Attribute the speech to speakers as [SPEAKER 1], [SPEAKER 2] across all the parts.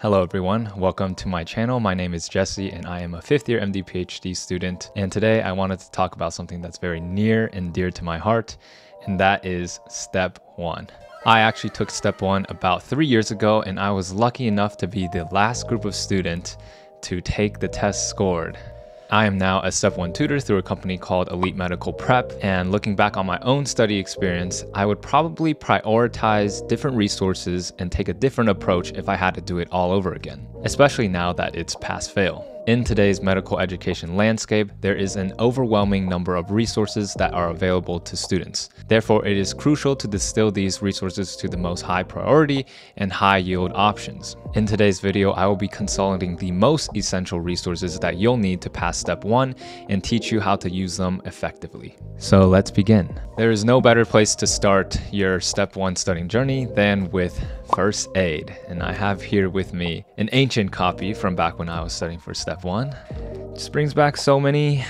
[SPEAKER 1] Hello everyone, welcome to my channel. My name is Jesse and I am a fifth year MD PhD student. And today I wanted to talk about something that's very near and dear to my heart, and that is step one. I actually took step one about three years ago and I was lucky enough to be the last group of student to take the test scored. I am now a Step 1 tutor through a company called Elite Medical Prep, and looking back on my own study experience, I would probably prioritize different resources and take a different approach if I had to do it all over again, especially now that it's pass fail. In today's medical education landscape, there is an overwhelming number of resources that are available to students. Therefore, it is crucial to distill these resources to the most high priority and high yield options. In today's video, I will be consolidating the most essential resources that you'll need to pass step one and teach you how to use them effectively. So let's begin. There is no better place to start your step one studying journey than with first aid. And I have here with me an ancient copy from back when I was studying for step one. Just brings back so many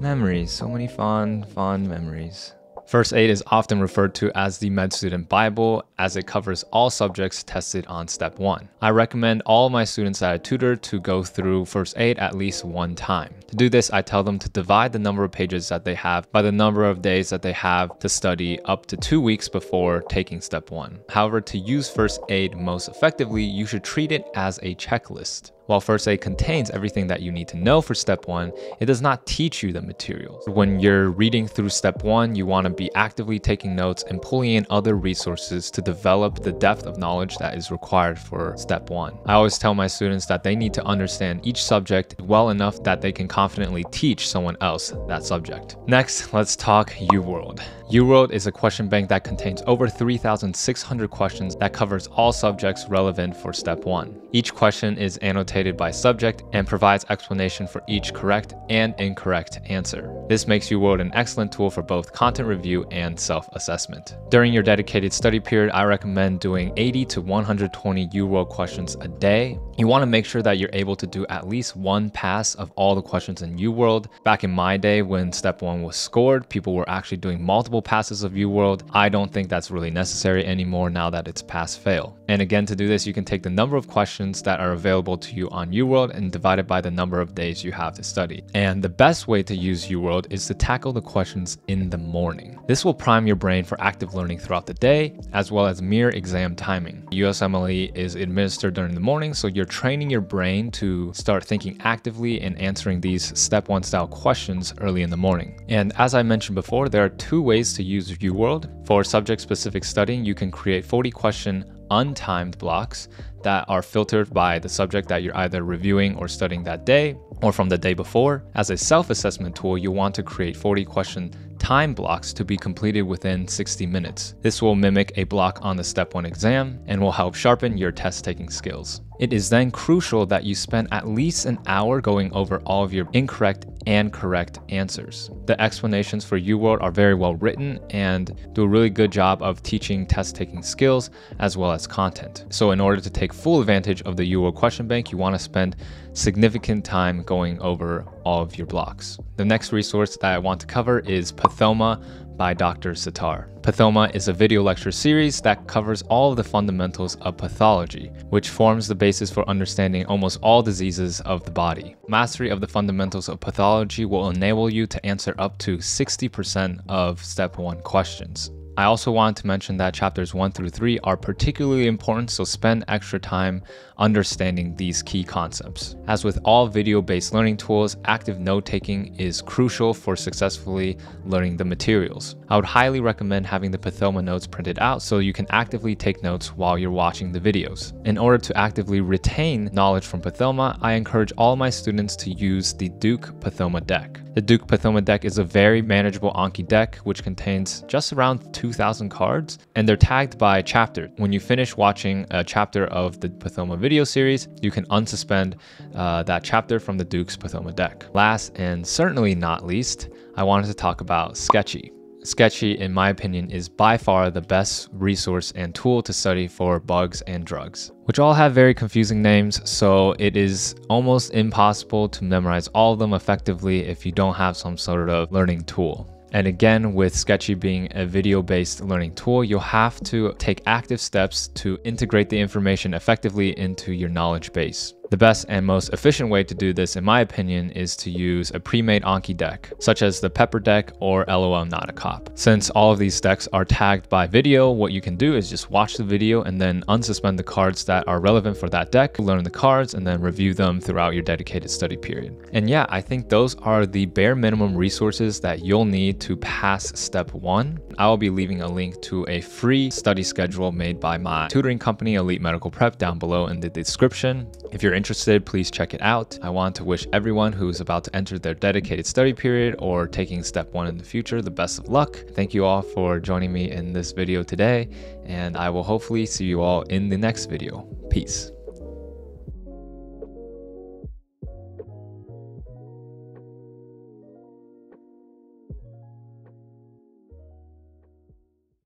[SPEAKER 1] memories, so many fond, fond memories. First aid is often referred to as the med student bible as it covers all subjects tested on step 1. I recommend all my students that I tutor to go through first aid at least one time. To do this, I tell them to divide the number of pages that they have by the number of days that they have to study up to 2 weeks before taking step 1. However, to use first aid most effectively, you should treat it as a checklist. While first aid contains everything that you need to know for step one, it does not teach you the materials. When you're reading through step one, you want to be actively taking notes and pulling in other resources to develop the depth of knowledge that is required for step one. I always tell my students that they need to understand each subject well enough that they can confidently teach someone else that subject. Next, let's talk UWorld. UWorld is a question bank that contains over 3,600 questions that covers all subjects relevant for step one. Each question is annotated by subject and provides explanation for each correct and incorrect answer. This makes UWorld an excellent tool for both content review and self-assessment. During your dedicated study period, I recommend doing 80 to 120 UWorld questions a day. You want to make sure that you're able to do at least one pass of all the questions in UWorld. Back in my day when step one was scored, people were actually doing multiple passes of UWorld. I don't think that's really necessary anymore now that it's pass fail. And again, to do this, you can take the number of questions that are available to you on UWorld and divide it by the number of days you have to study. And the best way to use UWorld is to tackle the questions in the morning. This will prime your brain for active learning throughout the day, as well as mere exam timing. USMLE is administered during the morning, so you're training your brain to start thinking actively and answering these step one style questions early in the morning. And as I mentioned before, there are two ways to use UWorld. For subject specific studying, you can create 40 question untimed blocks that are filtered by the subject that you're either reviewing or studying that day or from the day before. As a self-assessment tool, you want to create 40 question time blocks to be completed within 60 minutes. This will mimic a block on the step 1 exam and will help sharpen your test taking skills. It is then crucial that you spend at least an hour going over all of your incorrect and correct answers. The explanations for UWorld are very well written and do a really good job of teaching test taking skills as well as content. So in order to take full advantage of the UWorld question bank, you want to spend significant time going over all of your blocks. The next resource that I want to cover is Pathoma by Dr. Sattar. Pathoma is a video lecture series that covers all of the fundamentals of pathology, which forms the basis for understanding almost all diseases of the body. Mastery of the fundamentals of pathology will enable you to answer up to 60% of step 1 questions. I also want to mention that chapters 1 through 3 are particularly important, so spend extra time understanding these key concepts. As with all video-based learning tools, active note-taking is crucial for successfully learning the materials. I would highly recommend having the Pathoma notes printed out so you can actively take notes while you're watching the videos. In order to actively retain knowledge from Pathoma, I encourage all my students to use the Duke Pathoma deck. The Duke Pathoma deck is a very manageable Anki deck which contains just around 2,000 cards and they're tagged by chapter. When you finish watching a chapter of the Pathoma video series, you can unsuspend uh, that chapter from the Duke's Pathoma deck. Last and certainly not least, I wanted to talk about Sketchy. Sketchy, in my opinion, is by far the best resource and tool to study for bugs and drugs, which all have very confusing names, so it is almost impossible to memorize all of them effectively if you don't have some sort of learning tool. And again, with Sketchy being a video-based learning tool, you'll have to take active steps to integrate the information effectively into your knowledge base. The best and most efficient way to do this, in my opinion, is to use a pre-made Anki deck, such as the Pepper deck or LOL Not a Cop. Since all of these decks are tagged by video, what you can do is just watch the video and then unsuspend the cards that are relevant for that deck, learn the cards, and then review them throughout your dedicated study period. And yeah, I think those are the bare minimum resources that you'll need to pass step one. I will be leaving a link to a free study schedule made by my tutoring company, Elite Medical Prep, down below in the description. If you're interested, please check it out. I want to wish everyone who is about to enter their dedicated study period or taking step one in the future the best of luck. Thank you all for joining me in this video today, and I will hopefully see you all in the next video. Peace.